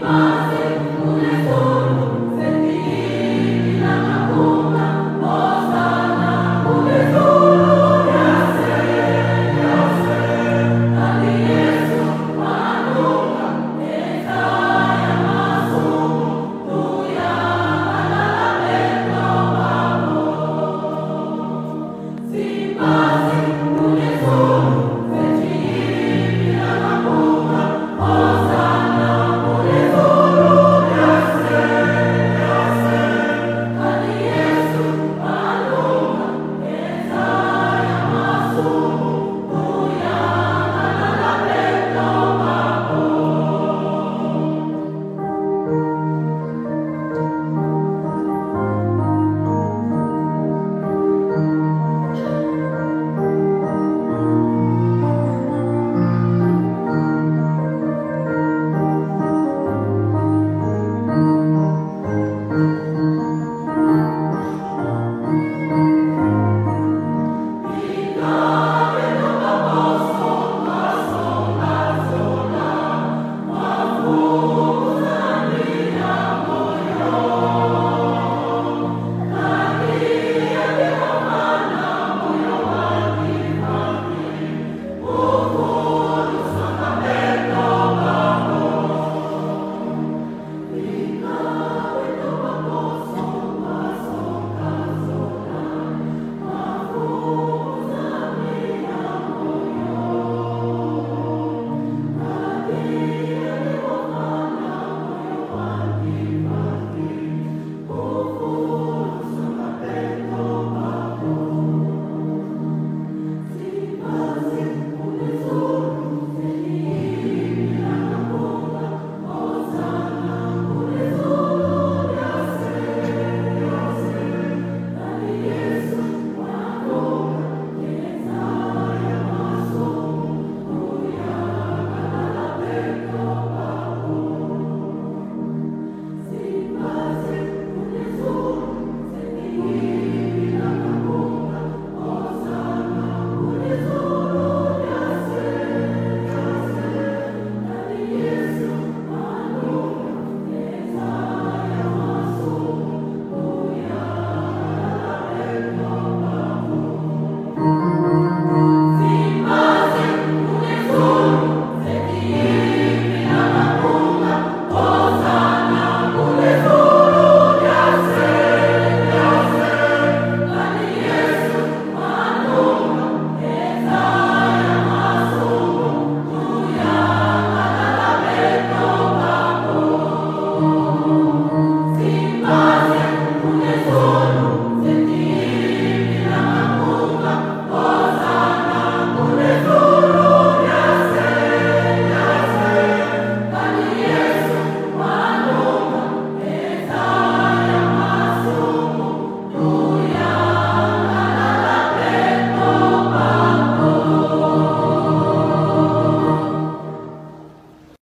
Father,